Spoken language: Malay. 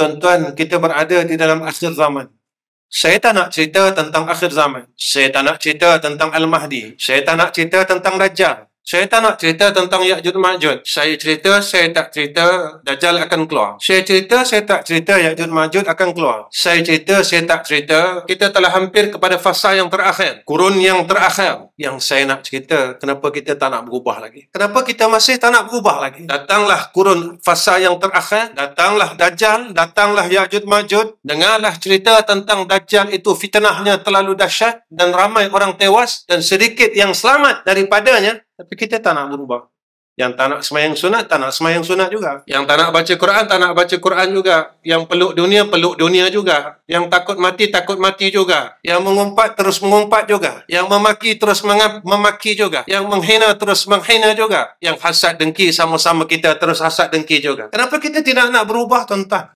Tuan-tuan, kita berada di dalam akhir zaman. Saya tak nak cerita tentang akhir zaman. Saya tak nak cerita tentang Al-Mahdi. Saya tak nak cerita tentang Dajjal. Saya tak nak cerita tentang Ya'jud Ma'jud. Saya cerita, saya tak cerita Dajjal akan keluar. Saya cerita, saya tak cerita Ya'jud Ma'jud akan keluar. Saya cerita, saya tak cerita kita telah hampir kepada fasa yang terakhir. Kurun yang terakhir. Yang saya nak cerita, kenapa kita tak nak berubah lagi? Kenapa kita masih tak nak berubah lagi? Datanglah kurun fasa yang terakhir. Datanglah Dajjal. Datanglah Ya'jud Ma'jud. Dengarlah cerita tentang Dajjal itu fitnahnya terlalu dahsyat dan ramai orang tewas dan sedikit yang selamat daripadanya tapi kita tak nak berubah. Yang tak nak semayang sunat, tak nak semayang sunat juga. Yang tak nak baca Quran, tak nak baca Quran juga. Yang peluk dunia, peluk dunia juga. Yang takut mati, takut mati juga. Yang mengumpat, terus mengumpat juga. Yang memaki, terus memaki juga. Yang menghina, terus menghina juga. Yang hasad dengki, sama-sama kita terus hasad dengki juga. Kenapa kita tidak nak berubah, tuan-tuan?